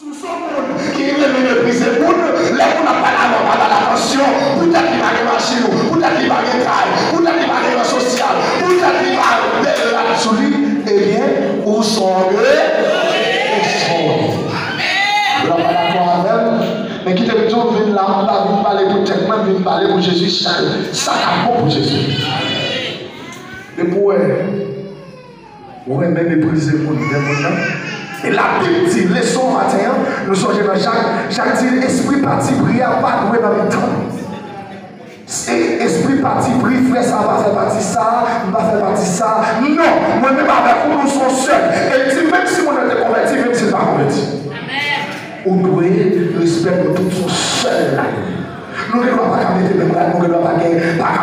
Sous son monde qui est venu mépriser le monde, là on n'a pas la pas l'attention, peut-être qu'il va marcher, peut-être qu'il va travail, peut-être qu'il va aller social, peut-être qu'il va la sur lui, eh bien, où sont Vous n'êtes pas d'accord avec mais qui te dit, vient là, là, vient parler pour tête, même parler pour Jésus, ça, ça a bon pour Jésus. Et pour eux, vous même mépriser le monde, et la petite leçon matin, nous sommes dans Jacques, Jacques dit, esprit parti prier pas doué dans le temps. Esprit parti prier, frère, ça va faire partie ça, va faire partie ça. Non, moi-même avec vous, nous sommes seuls. Et dit, même si on était converti, même si on n'est pas converti. On doit respecter tout son seul. Nous ne devons pas mettre même là, nous ne devons pas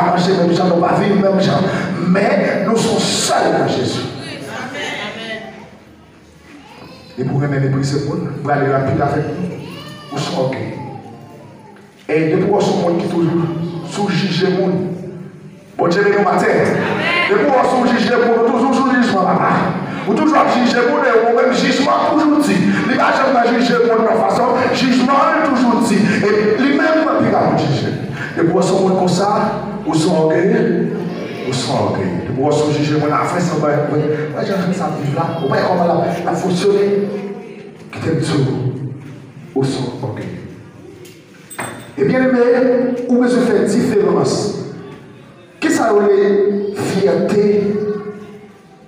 manger même gens, nous ne pas vivre même gens. Mais nous sommes seuls dans Jésus. E pou mè mè mè brise moun, mè alè la pi la fèk nou, ou son ok. E depou wò son moun ki toujou, sou jije moun. Bon jè mè nou matè. Depou wò sou jije moun, ou toujou sou jijman la. Ou toujou ap jije moun, e ou mèm jijman toujou ti. Li a jèm la jije moun nan fason, jijman toujou ti. E li mèm mè pi la moun jije. Depou wò son moun kon sa, ou son ok. Et pour ce juger le monde, après ça va être, moi j'ai fait ça vivre là, ou pas comment la fonctionner, qui t'aime tout, ou sont orgueilleux. Et bien aimé, où je fais différence? Qu'est-ce que ça veut fierté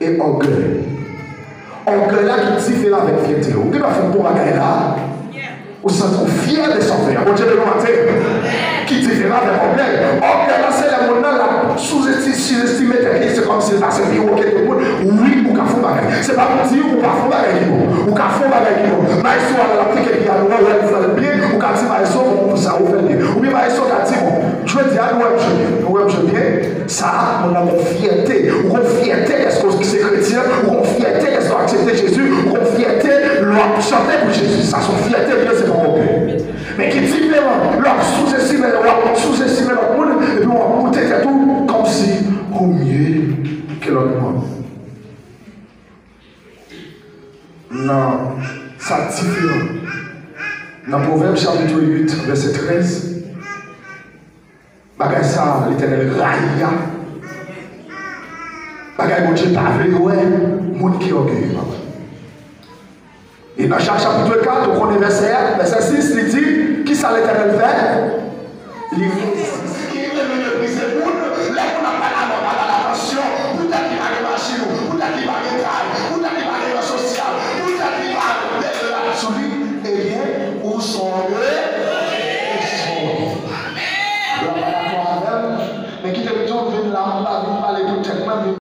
et orgueil? Orgueil là qui différent avec fierté. Vous pouvez faire pour bagaille là? Vous sentez fier de son frère. Bon Dieu le matin. Qui différent avec orgueil. Orgueil c'est là sous-estimé c'est Oui, ou. C'est pas pour dire ou qu'à faire bagaille. Ou qu'à faire bagaille. Mais il faut aller la petite qui a le droit de faire bien. Ou qu'à faire bien. Ou bien mais ça qu'à dire. Je veux dire nous bien. Nous aime bien. Ça a une fierté. Ou fierté est-ce c'est chrétien? Ou fierté est-ce Jésus? Ou fierté pour Jésus. Ça fierté. Mais qui dit vraiment et puis on va monter Non, ça différent. Dans Proverbe chapitre 8, verset 13, bagay ça, l'éternel raya. Bagay pas vrai, ouais, monde qui est orgueilleux. Et dans chaque chapitre 4, on connaît verset 1, verset 6, il dit, qui ça l'éternel fait? Il Amen.